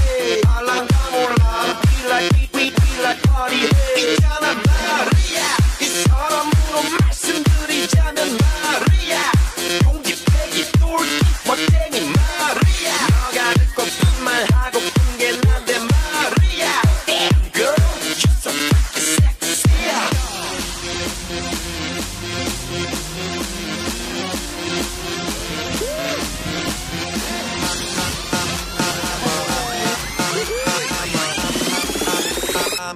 Hey.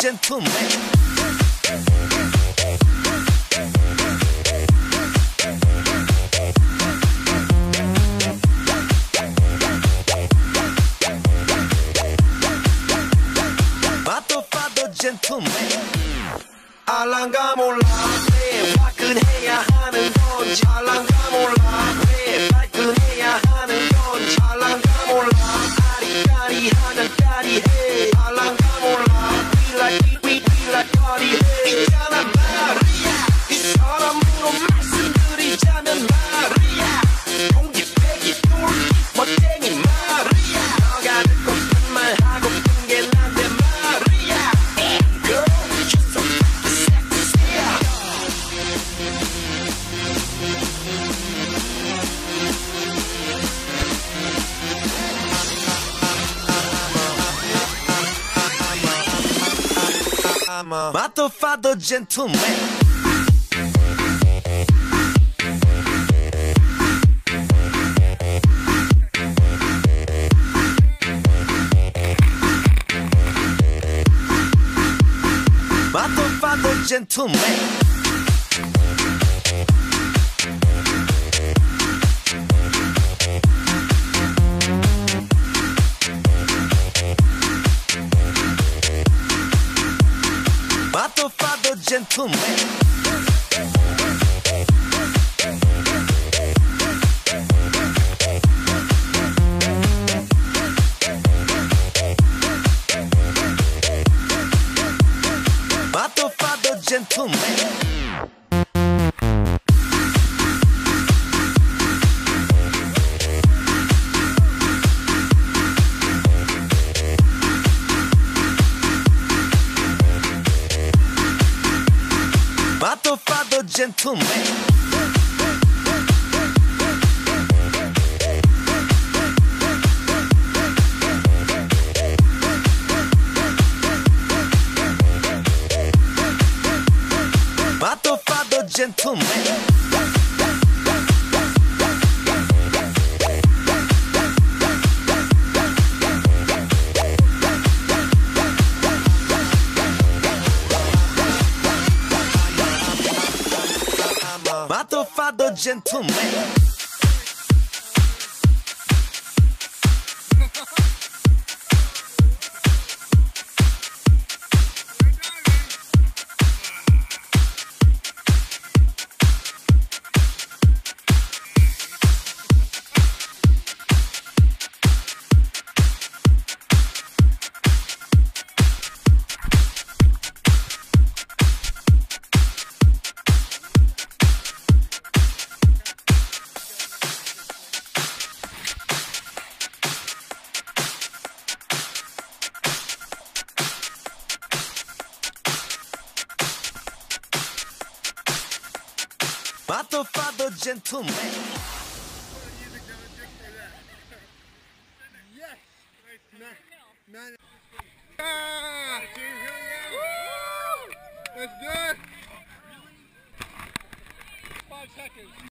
gentleman. Mato. 알랑가 몰라. 왜 화끈해야 하는 건지 알랑가 몰라. 왜 발끈해야 하는 건지 알랑가 몰라. 아리까리하면 까리해. 알랑가 I keep I'm a motherfucker gentleman. Motherfucker gentleman. gentlemen. gentleman. gentleman. Matofado. Gentleman. Father, father, gentleman. yes. Nine, nine. Yeah. Good. Five seconds.